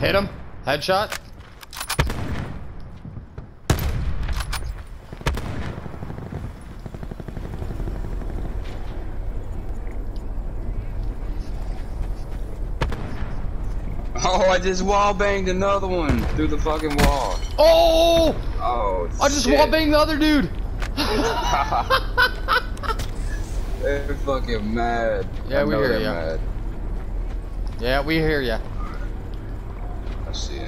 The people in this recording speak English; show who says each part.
Speaker 1: Hit him. Headshot.
Speaker 2: Oh, I just wall banged another one through the fucking wall.
Speaker 1: Oh!
Speaker 2: Oh,
Speaker 1: I just wall banged the other dude.
Speaker 2: They're fucking mad.
Speaker 1: Yeah,
Speaker 2: I
Speaker 1: we hear ya.
Speaker 2: Mad.
Speaker 1: Yeah, we hear ya.
Speaker 2: See it.